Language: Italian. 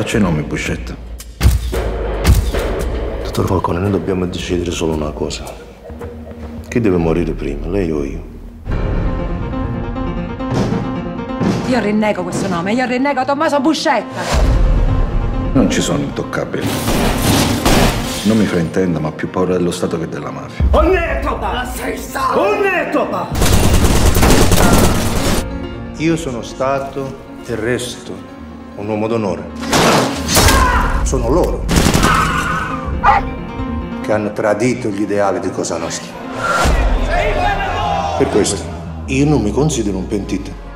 Faccia i nomi, Buscetta. Dottor Falcone, noi dobbiamo decidere solo una cosa. Chi deve morire prima, lei o io? Io rinnego questo nome, io rinnego Tommaso Buscetta. Non ci sono intoccabili. Non mi fraintenda, ma ho più paura dello Stato che della mafia. Onnetopa! Sei stato! Onnetopa! Io sono stato e resto un uomo d'onore. Sono loro che hanno tradito gli ideali di Cosa Nostra. Per questo io non mi considero un pentito.